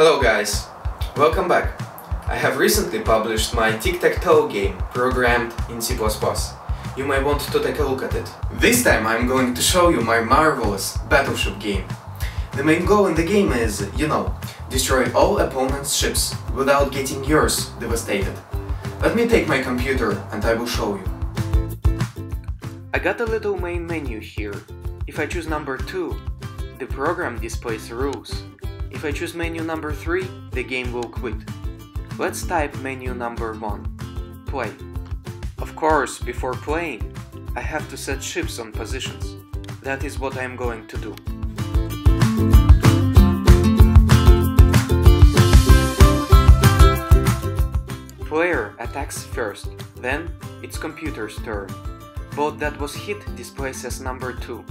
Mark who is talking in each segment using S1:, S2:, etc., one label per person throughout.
S1: Hello guys, welcome back. I have recently published my tic-tac-toe game programmed in C++. You may want to take a look at it. This time I'm going to show you my marvelous battleship game. The main goal in the game is, you know, destroy all opponent's ships without getting yours devastated. Let me take my computer and I will show you. I got a little main menu here. If I choose number 2, the program displays rules. If I choose menu number 3, the game will quit. Let's type menu number 1. Play. Of course, before playing, I have to set ships on positions. That is what I am going to do. Player attacks first, then it's computer's turn. Boat that was hit displays as number 2.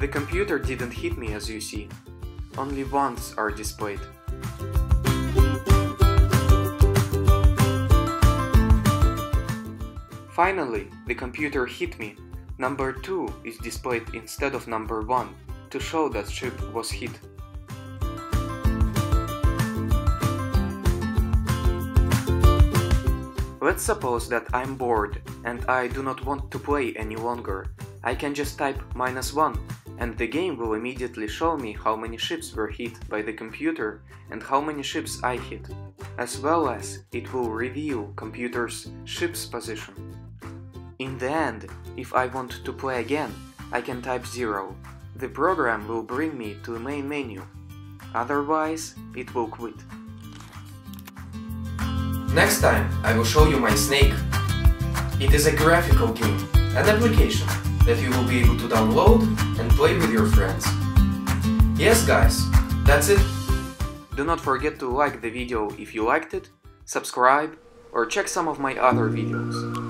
S1: The computer didn't hit me as you see. Only ones are displayed. Finally, the computer hit me. Number 2 is displayed instead of number 1 to show that ship was hit. Let's suppose that I'm bored and I do not want to play any longer. I can just type minus 1 and the game will immediately show me how many ships were hit by the computer and how many ships I hit, as well as it will reveal computer's ship's position. In the end, if I want to play again, I can type 0. The program will bring me to the main menu, otherwise it will quit. Next time I will show you my Snake. It is a graphical game, an application that you will be able to download and play with your friends. Yes guys, that's it. Do not forget to like the video if you liked it, subscribe or check some of my other videos.